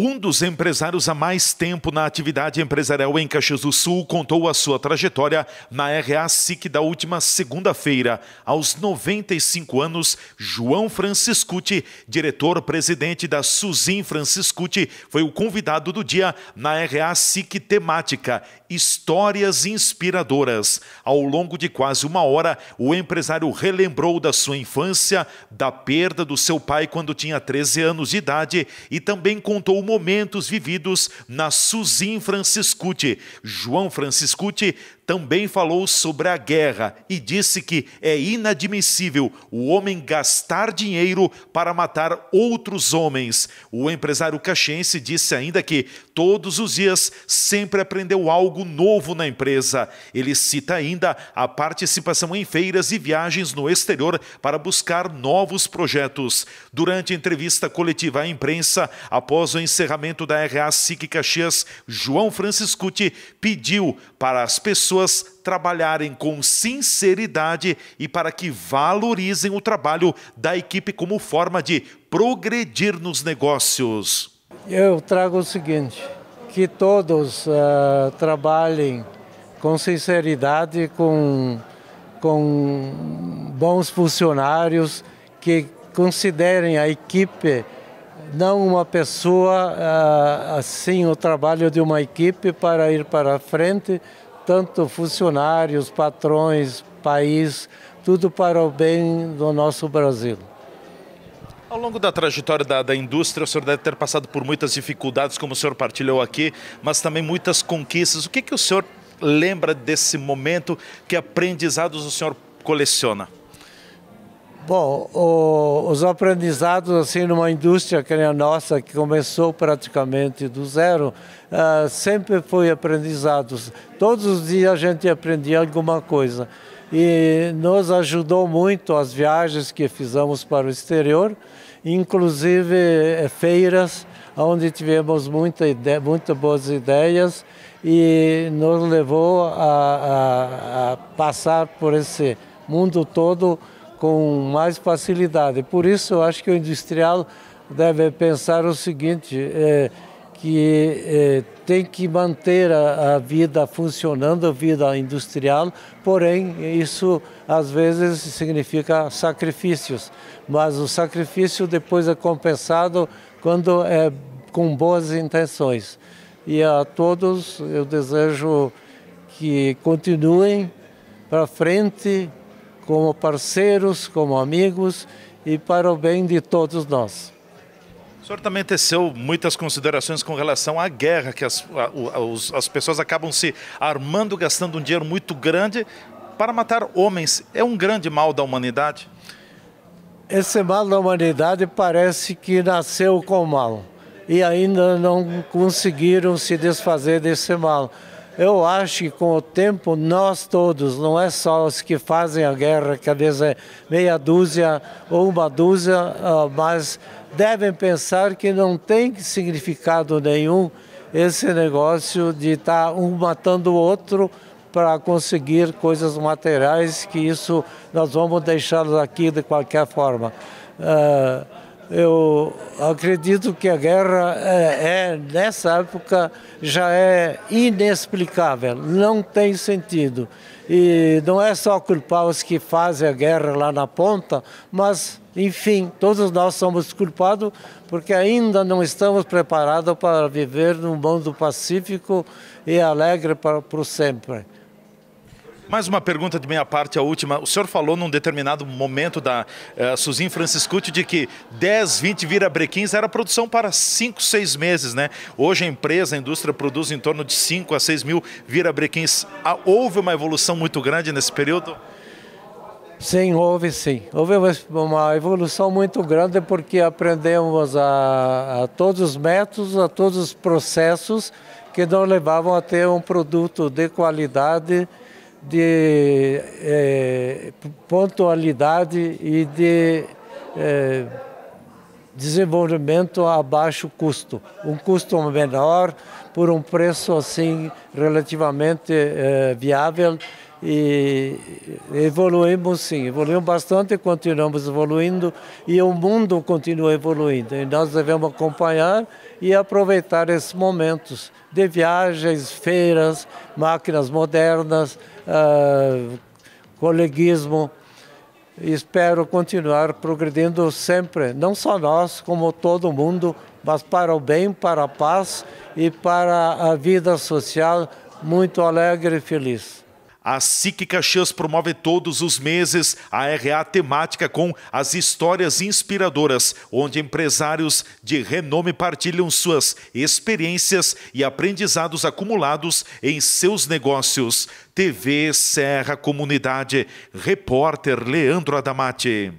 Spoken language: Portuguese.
Um dos empresários há mais tempo na atividade empresarial em Caxias do Sul contou a sua trajetória na RA SIC da última segunda-feira. Aos 95 anos, João Franciscuti, diretor-presidente da Suzin Franciscuti, foi o convidado do dia na RA SIC temática Histórias Inspiradoras. Ao longo de quase uma hora, o empresário relembrou da sua infância, da perda do seu pai quando tinha 13 anos de idade e também contou momentos vividos na Suzin Franciscuti. João Franciscuti também falou sobre a guerra e disse que é inadmissível o homem gastar dinheiro para matar outros homens. O empresário caxiense disse ainda que todos os dias sempre aprendeu algo novo na empresa. Ele cita ainda a participação em feiras e viagens no exterior para buscar novos projetos. Durante a entrevista coletiva à imprensa, após o encerramento da RA SIC Caxias, João Franciscuti pediu para as pessoas pessoas trabalharem com sinceridade e para que valorizem o trabalho da equipe como forma de progredir nos negócios. Eu trago o seguinte: que todos uh, trabalhem com sinceridade, com, com bons funcionários, que considerem a equipe não uma pessoa, uh, assim o trabalho de uma equipe para ir para frente, tanto funcionários, patrões, país, tudo para o bem do nosso Brasil. Ao longo da trajetória da, da, indústria, o senhor deve ter passado por muitas dificuldades, como o senhor partilhou aqui, mas também muitas conquistas. O que, que o senhor lembra desse momento? Que aprendizados o senhor coleciona? Bom, o, os aprendizados assim numa indústria que é a nossa, que começou praticamente do zero, uh, sempre foi aprendizados. Todos os dias a gente aprendia alguma coisa. E nos ajudou muito as viagens que fizemos para o exterior, inclusive eh, feiras, onde tivemos muita ideia, muitas boas ideias e nos levou a, a, a passar por esse mundo todo com mais facilidade. Por isso, eu acho que o industrial deve pensar o seguinte, é, que é, tem que manter a, a, vida funcionando, a vida industrial, porém, isso às vezes significa sacrifícios, mas o sacrifício depois é compensado quando é com boas intenções. E a todos eu desejo que continuem para frente como parceiros, como amigos e para o bem de todos nós. O senhor também teceu muitas considerações com relação à guerra, que as, as, as pessoas acabam se armando, gastando um dinheiro muito grande para matar homens. É um grande mal da humanidade? Esse mal da humanidade parece que nasceu com mal e ainda não conseguiram se desfazer desse mal. Eu acho que com o tempo nós todos, não é só os que fazem a guerra, que às vezes é meia dúzia ou uma dúzia, ah, mas devem pensar que não tem significado nenhum esse negócio de estar tá um matando o outro para conseguir coisas materiais, que isso nós vamos deixá-los aqui de qualquer forma. Uh, eu acredito que a guerra é, é, nessa época já é inexplicável, não tem sentido. E não é só culpar os que fazem a guerra lá na ponta, mas, enfim, todos nós somos culpados porque ainda não estamos preparados para viver num mundo pacífico e alegre para, para sempre. Mais uma pergunta de minha parte, a última. O senhor falou num determinado momento da uh, Suzin Franciscuti de que 10, 20 virabrequins era produção para 5, 6 meses, né? Hoje a empresa, a indústria produz em torno de 5 a 6 mil virabrequins. Ah, houve uma evolução muito grande nesse período? Sim, houve sim. Houve uma evolução muito grande porque aprendemos a, a todos os métodos, a todos os processos que nos levavam a ter um produto de qualidade de é, pontualidade e de é, desenvolvimento a baixo custo. Um custo menor por um preço assim relativamente é, viável e evoluímos sim, evoluímos bastante, continuamos evoluindo e o mundo continua evoluindo. E nós devemos acompanhar e aproveitar esses momentos de viagens, feiras, máquinas modernas, uh, coleguismo. Espero continuar progredindo sempre, não só nós, como todo mundo, mas para o bem, para a paz e para a vida social muito alegre e feliz. A SIC Caxias promove todos os meses a RA temática com as histórias inspiradoras, onde empresários de renome partilham suas experiências e aprendizados acumulados em seus negócios. TV Serra Comunidade. Repórter Leandro Adamati.